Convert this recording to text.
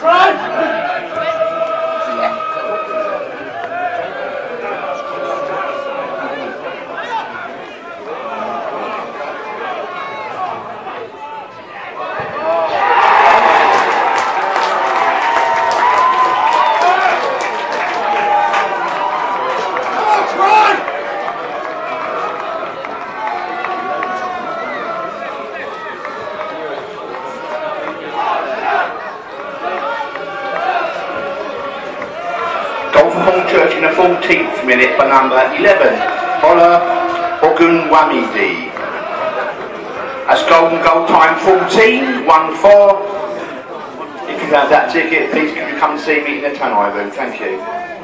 Christ! Church in the 14th minute for number 11, Ola Ogunwamidi. That's golden goal time 14, 1-4. If you have that ticket, please can you come and see me in the Tannoy room. Thank you.